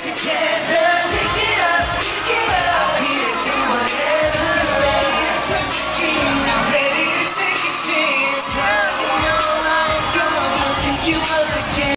together.